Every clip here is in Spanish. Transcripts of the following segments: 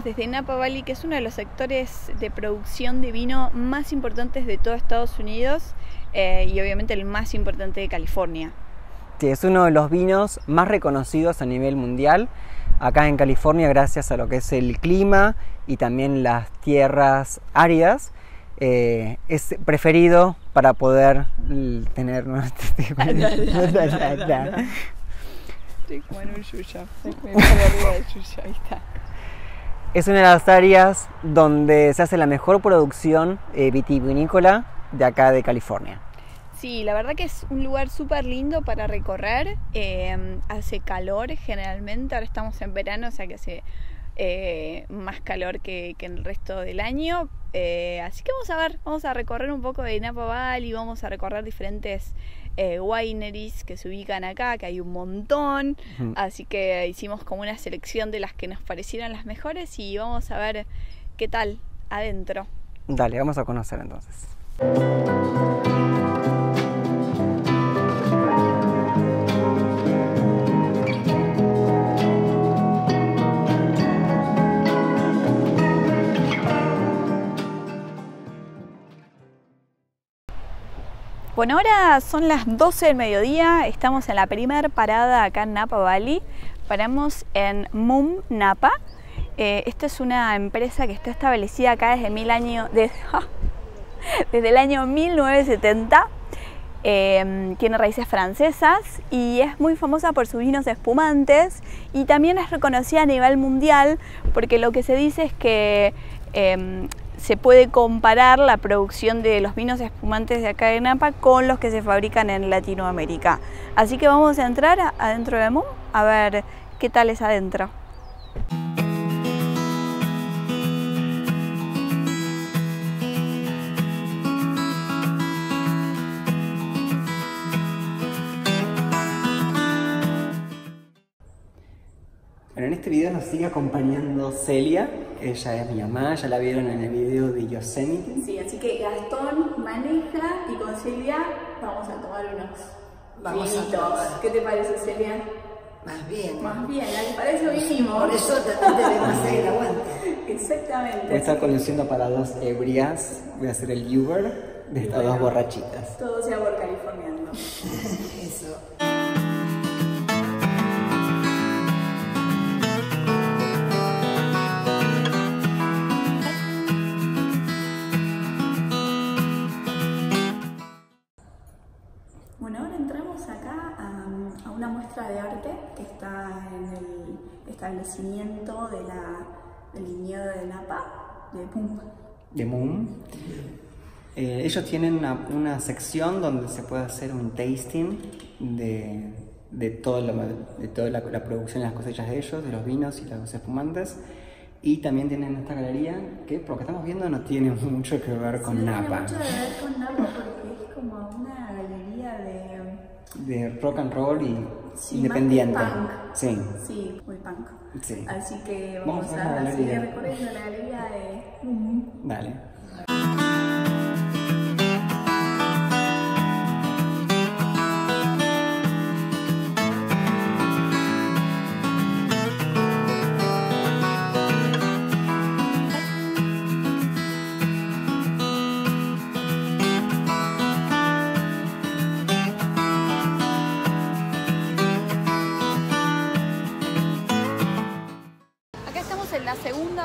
desde Napa Valley, que es uno de los sectores de producción de vino más importantes de todo Estados Unidos eh, y obviamente el más importante de California. Sí, es uno de los vinos más reconocidos a nivel mundial acá en California gracias a lo que es el clima y también las tierras áridas. Eh, es preferido para poder tener Es una de las áreas donde se hace la mejor producción eh, vitivinícola de acá de California. Sí, la verdad que es un lugar súper lindo para recorrer. Eh, hace calor generalmente, ahora estamos en verano, o sea que hace eh, más calor que, en el resto del año. así que vamos a ver, vamos a recorrer un poco de Napa Valley, vamos a recorrer diferentes eh, wineries que se ubican acá, que hay un montón. Así que hicimos como una selección de las que nos parecieron las mejores y vamos a ver qué tal adentro. Dale, vamos a conocer entonces. Bueno, ahora son las 12 del mediodía, estamos en la primera parada acá en Napa Valley. Paramos en Mum Napa. Eh, esta es una empresa que está establecida acá desde, mil años, desde el año 1970. Em, tiene raíces francesas y es muy famosa por sus vinos espumantes y también es reconocida a nivel mundial porque lo que se dice es que em, se puede comparar la producción de los vinos espumantes de acá de Napa con los que se fabrican en Latinoamérica. Así que vamos a entrar adentro de MUM a ver qué tal es adentro. Este video nos sigue acompañando Celia, ella es mi mamá, ya la vieron en el video de Yosemite. Sí, así que Gastón maneja y con Celia vamos a tomar unos vamos A ¿Qué te parece, Celia? Más bien. Más bien, para eso vinimos. Por eso también tenemos hacer el aguante. Exactamente. Voy a estar conduciendo para dos ebrias, voy a hacer el Uber de estas dos borrachitas. Todo sea por californiano. eso. De arte que está en el establecimiento de la, del viñedo de Napa, de Mum. De Mum. Eh, ellos tienen una, sección donde se puede hacer un tasting de, de, todo de toda la, producción y las cosechas de ellos, de los vinos y los espumantes. Y también tienen esta galería que, por lo que estamos viendo, no tiene mucho que ver con Napa. Tiene mucho que ver con Napa porque es como una galería de... De rock and roll y independiente. Punk. Sí. Sí, muy punk. Sí. Así que vamos, a, a seguir recorriendo la galería de... Dale.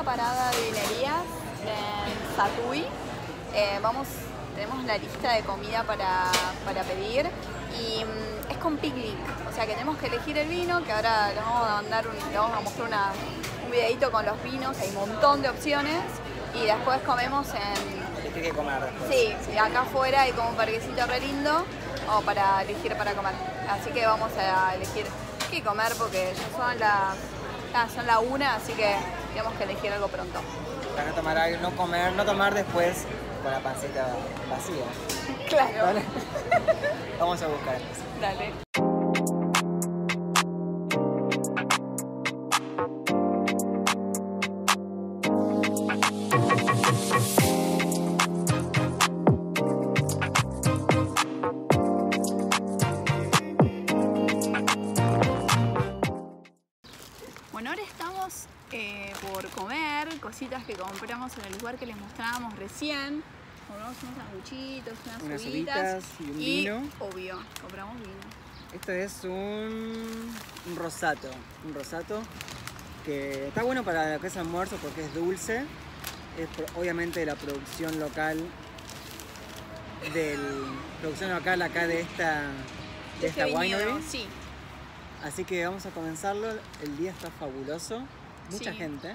Parada de vinerías en Satuy. Eh, vamos, tenemos la lista de comida para, pedir y mm, es con picnic, o sea que tenemos que elegir el vino, que ahora le vamos a mandar vamos a mostrar un videito con los vinos, hay un montón de opciones y después comemos en... que comer después. Sí, acá afuera hay como un parquecito re lindo o para elegir para comer. Así que vamos a elegir qué comer porque ya son las Ah, son la una, así que tenemos que elegir algo pronto. Para no tomar algo, no comer, no tomar después con la pancita vacía. Claro. Vamos a buscar. Dale. Mostrábamos recién. Compramos unos sanguchitos, unas, Unas uvitas y un vino. obvio, compramos vino. Esto es un, un rosato. Un rosato que está bueno para lo que es almuerzo porque es dulce. Es obviamente de la producción local. Del producción local acá de esta, de Este esta winery. Sí, Así que vamos a comenzarlo. El día está fabuloso. Mucha Sí. gente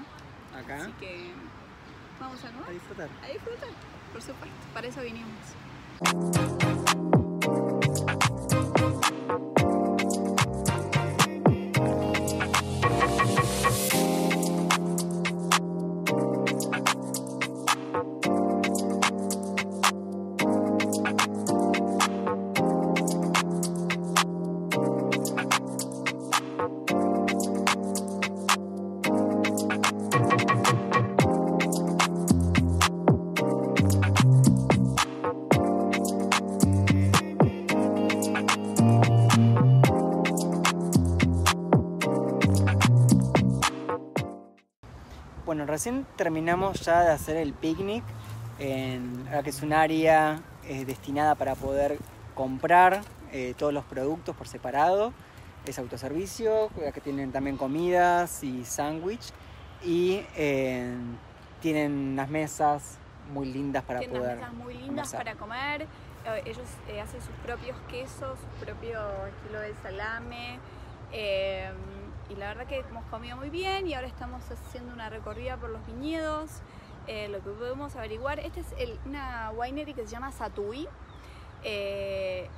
acá así que vamos a a disfrutar. a disfrutar, por supuesto, para eso vinimos. Recién terminamos ya de hacer el picnic, en, que es un área eh, destinada para poder comprar eh, todos los productos por separado. Es autoservicio, que tienen también comidas y sándwich. Y eh, tienen unas mesas muy lindas para Tienen poder unas mesas muy lindas para comer. Eh, ellos eh, hacen sus propios quesos, su propio estilo de salame. Y la verdad que hemos comido muy bien y ahora estamos haciendo una recorrida por los viñedos. Eh, lo que podemos averiguar, esta es el- una winery que se llama Satui, eh,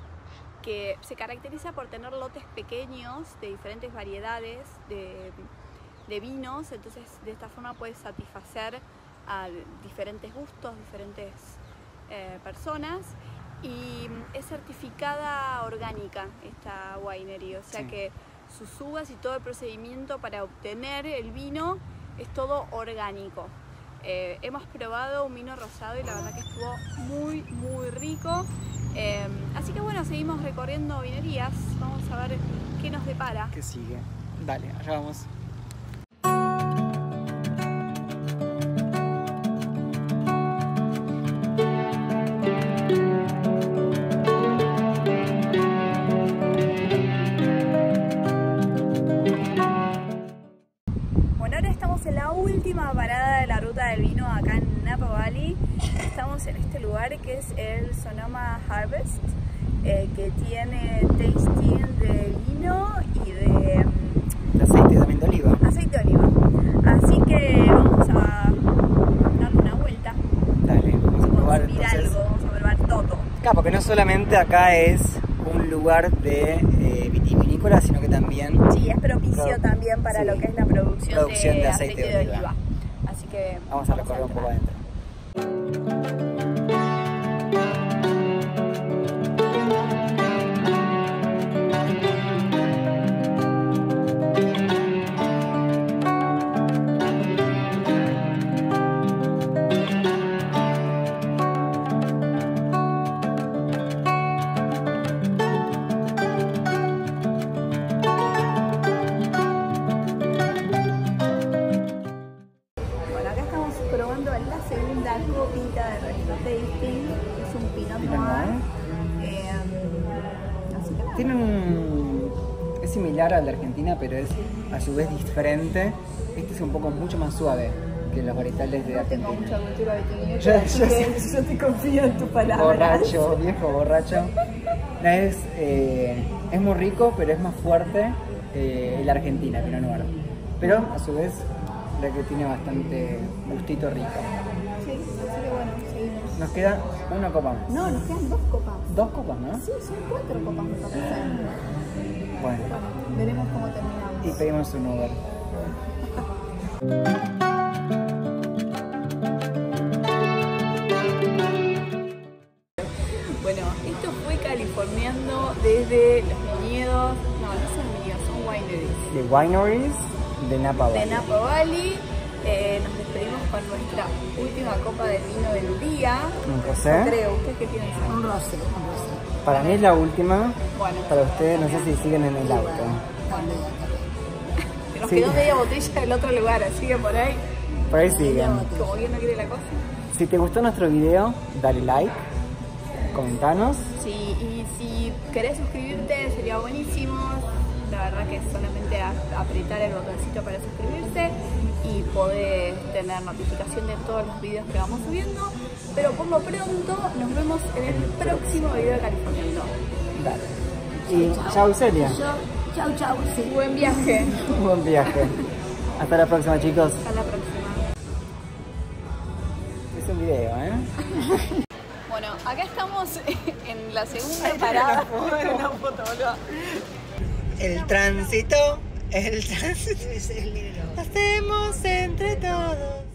que se caracteriza por tener lotes pequeños de diferentes variedades de, de vinos, entonces de esta forma puedes satisfacer a diferentes gustos, diferentes eh, personas y es certificada orgánica esta winery, o sea Sí. que sus uvas y todo el procedimiento para obtener el vino es todo orgánico. Eh, hemos probado un vino rosado y la verdad que estuvo muy, muy rico. Eh, así que bueno, seguimos recorriendo vinerías. Vamos a ver qué nos depara. ¿Qué sigue? Dale, allá vamos. Harvest, eh, que tiene tasting de vino y de mm, aceite también de oliva. aceite de oliva. Así que vamos a darle una vuelta, Dale, vamos a probar entonces. algo, vamos a probar todo. Claro, porque no solamente acá es un lugar de eh, vitivinícola, sino que también Sí, es propicio Pro- también para sí. lo que es la producción, Producción de, de aceite, de de oliva. oliva. Así que vamos a recorrer un poco adentro. Un... Es similar al de Argentina, pero es a su vez diferente. Este es un poco mucho más suave que los varietales de No tengo Argentina. mucha cultura yo te confío en tu palabra. Borracho, viejo borracho. No, es, eh, es muy rico, pero es más fuerte eh, el Argentina, Pinot Noir. Pero a su vez, creo que tiene bastante gustito rico. Sí, así que bueno, seguimos. Nos queda una copa más. No, nos quedan dos copas. Dos copas, ¿no? Sí, son cuatro copas. Bueno, Bueno, veremos cómo terminamos. y pedimos un Uber. Bueno, esto fue californiando desde los viñedos, no, no son viñedos, son wineries. The Wineries de Napa de Valley. Napa Valley. Eh, nos despedimos con nuestra última copa de vino del día. Un rosé. Creo, ¿ustedes qué piensan? Un roce, un roce. Para mí es la última. Bueno, Para ustedes no sé si siguen en el auto. También, también. nos sí. quedó media botella del otro lugar, así que por ahí Por ahí siguen. Como quien no quiere la cosa. Si te gustó nuestro video, dale like, comentanos. Sí, y si querés suscribirte sería buenísimo. La verdad que solamente a- apretar el botoncito para suscribirse y podés tener notificación de todos los videos que vamos subiendo. Pero por lo pronto nos vemos en el próximo video de Californiando. Dale. Y chau Celia. Yo, chau, chau, sí. Buen viaje. Buen viaje. Hasta la próxima chicos. Hasta la próxima. Es un video, ¿eh? Bueno, acá estamos en la segunda parada. El tránsito, el tránsito. Es el. Hacemos entre todos.